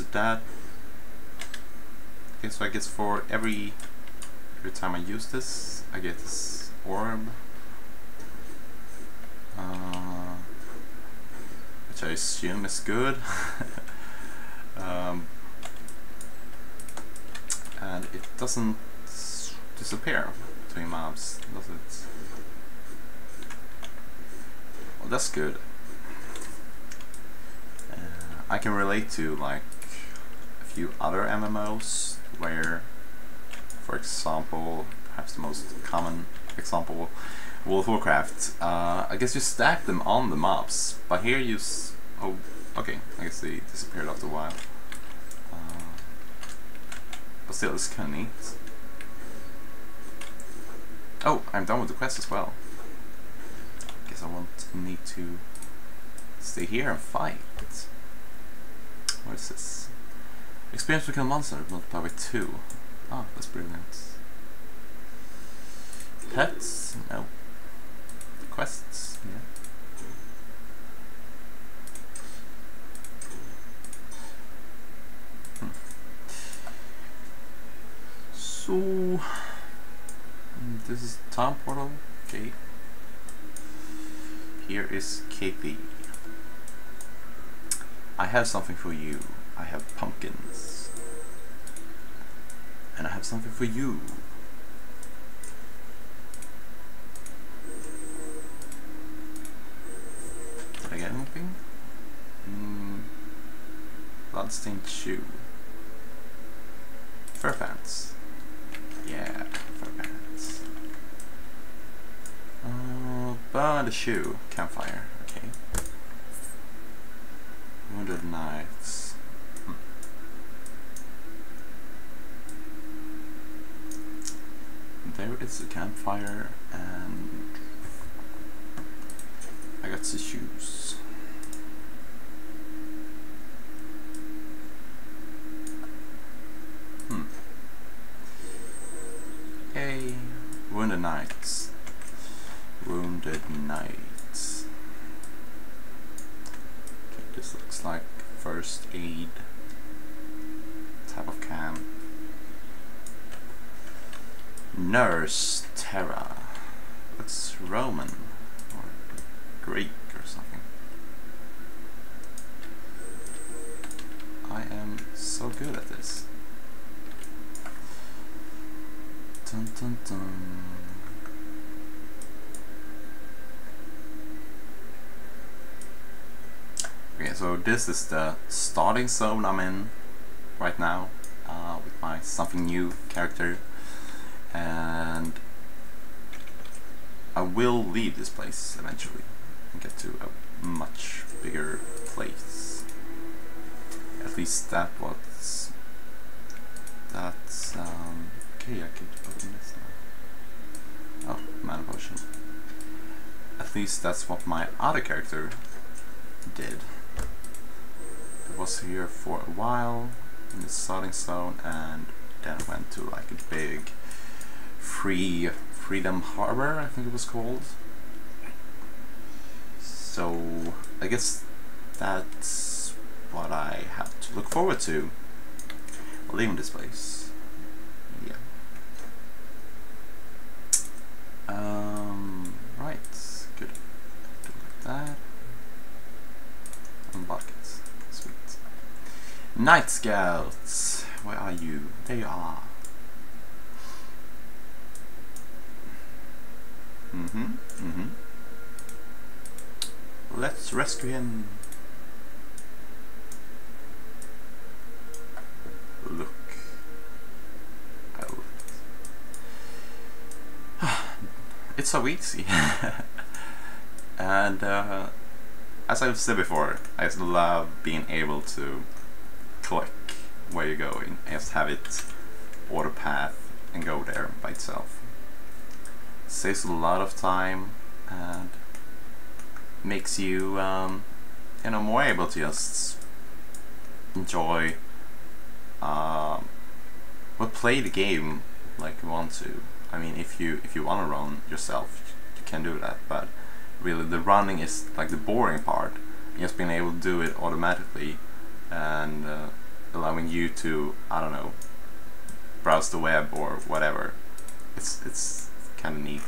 or that. Okay, so I guess for every every time I use this, I get this orb. Uh, which I assume is good. um, and it doesn't disappear between mobs, does it? Well, that's good. Uh, I can relate to like few other MMOs where, for example, perhaps the most common example, World of Warcraft. Uh, I guess you stack them on the mobs, but here you. Oh, okay. I guess they disappeared after a while. Uh, but still, it's kind of neat. Oh, I'm done with the quest as well. Guess I won't need to stay here and fight. What is this? Experience with a monster multiplied by two. Ah, that's brilliant. Pets? No. Quests? Yeah. Hmm. So this is Tom Portal. Okay. Here is Katie. I have something for you. I have pumpkins. And I have something for you. Did I get anything? Mm, bloodstained shoe. Fur pants. Yeah, fur pants. Uh, burn the shoe. Campfire. Okay. Wounded knights. Hmm. There is a campfire and I got the shoes. Hmm. Hey, wounded knights. Wounded knights. This looks like first aid type of can. Nurse Terra. Looks Roman or Greek or something. I am so good at this. Dun dun dun. Okay, so this is the starting zone I'm in right now uh, with my something new character and I will leave this place eventually and get to a much bigger place. At least that was that's um okay I could open this now. Oh, mana potion. At least that's what my other character did. It was here for a while in the starting zone and then went to like a big free Freedom Harbor, I think it was called. So I guess that's what I have to look forward to leaving this place. Yeah. Um, right, good. Do like that. And buckets. Sweet. Night Scouts! Where are you? There you are. Mm-hmm. Mm-hmm. Let's rescue him. Look. It's so easy. and uh, as I've said before, I just love being able to click where you're going and just have it auto path and go there by itself saves a lot of time and makes you um, you know more able to just enjoy um, but play the game like you want to I mean if you if you want to run yourself you can do that but really the running is like the boring part just being able to do it automatically and uh, allowing you to I don't know browse the web or whatever. It's it's kind of neat.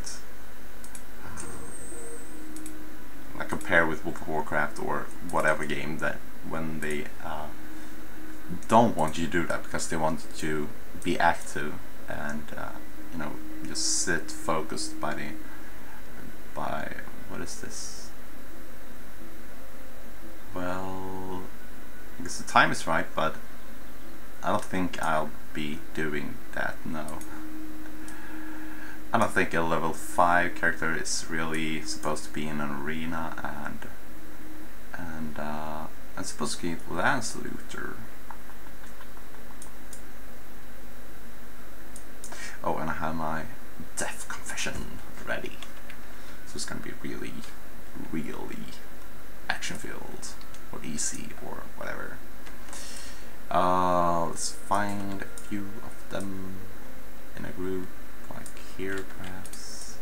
like compare with World of Warcraft or whatever game that when they uh, don't want you to do that because they want you to be active and uh, you know just sit focused by the by what is this well I guess the time is right but I don't think I'll be doing that no I don't think a level 5 character is really supposed to be in an arena and and uh, I'm supposed to keep Lance Luther Oh, and I have my death confession ready. So it's gonna be really, really action filled or easy or whatever. Uh, let's find a few of them in a group, here perhaps.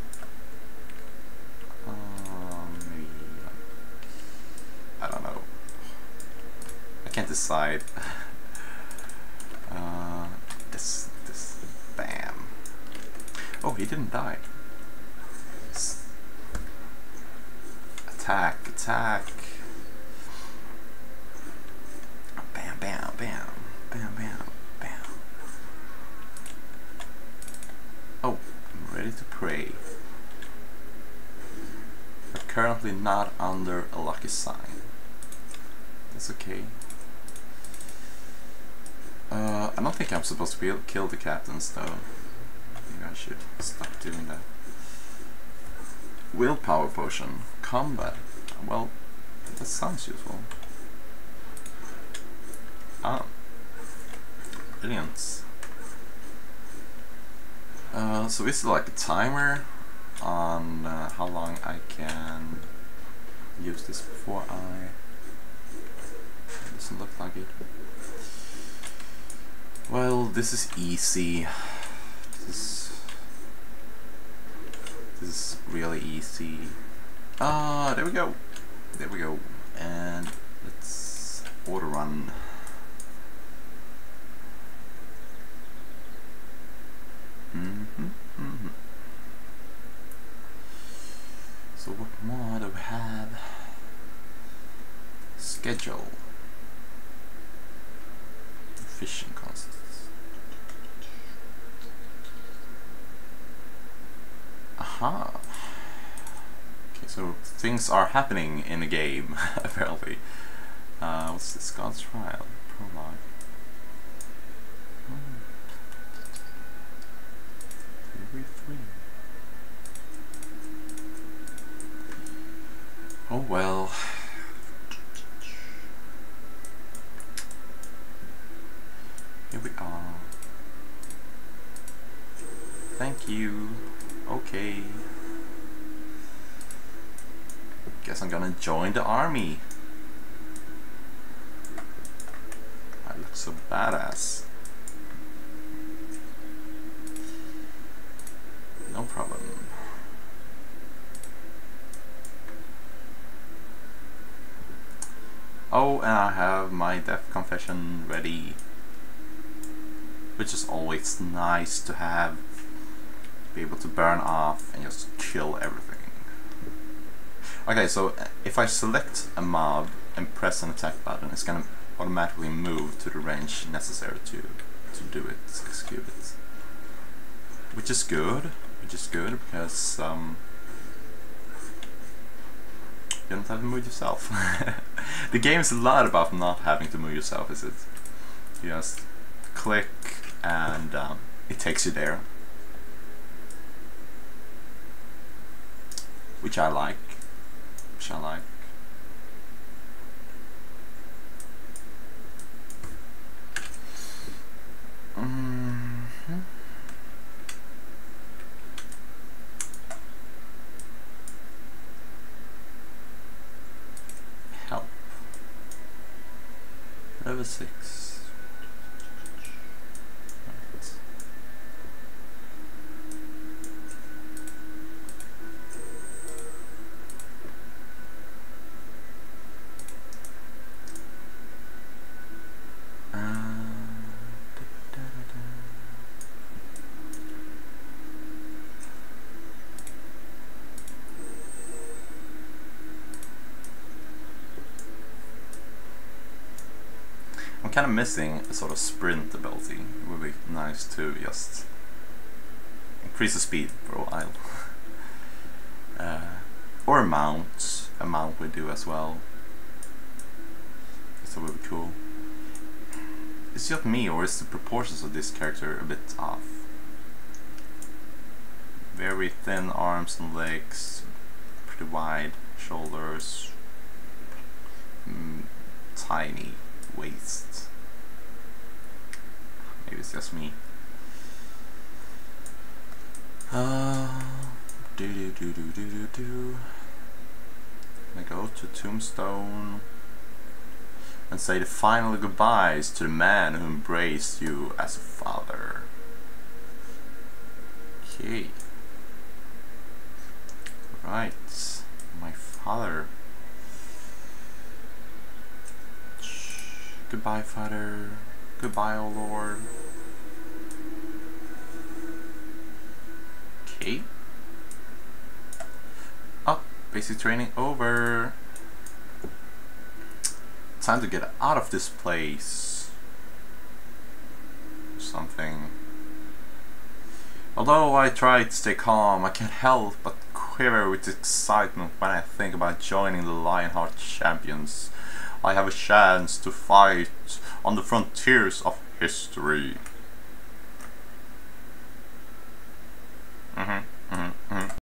Um, maybe I don't know. I can't decide. uh, this, this, bam. Oh, he didn't die. Attack, attack. Bam, bam, bam, bam, bam, bam. Oh, I'm ready to pray. But currently not under a lucky sign. That's okay. Uh, I don't think I'm supposed to be able to kill the captains though. Maybe I should stop doing that. Willpower potion. Combat. Well, that sounds useful. Ah. Brilliant. Uh, so this is like a timer on uh, how long I can use this before I... Doesn't look like it. Well, this is easy. This is, this is really easy. Ah, there we go. There we go. And let's auto run. Mm -hmm, mm -hmm. So what more do we have? Schedule. Fishing costs. Aha. Okay, so things are happening in the game, apparently. Uh, what's this? God's Trial. Prologue. Hmm. Oh well. Here we are. Thank you. Okay. Guess I'm gonna join the army. I look so badass. No problem. Oh, and I have my death confession ready. Which is always nice to have. Be able to burn off and just kill everything. Okay, so if I select a mob and press an attack button, it's gonna automatically move to the range necessary to, to do it, execute it. Which is good, which is good because um, don't have to move yourself. the game is a lot about not having to move yourself, is it? You just click and um, it takes you there. Which I like. Which I like. Mm -hmm. Help. Level 6. Kind of missing a sort of sprint ability. It would be nice to just increase the speed for a while. uh, or a mount. A mount would do as well. So would be cool. Is it just me or is the proportions of this character a bit off? Very thin arms and legs, pretty wide shoulders, mm, tiny waist. Maybe it's just me. Uh, do do do do do do do. I go to Tombstone and say the final goodbyes to the man who embraced you as a father. Okay. Right. My father. Goodbye, father. Goodbye, O Lord. Okay. Oh, basic training over. Time to get out of this place. Something. Although I try to stay calm, I can't help but quiver with excitement when I think about joining the Lionheart Champions. I have a chance to fight on the frontiers of history. Mm-hmm, mm-hmm, mm-hmm.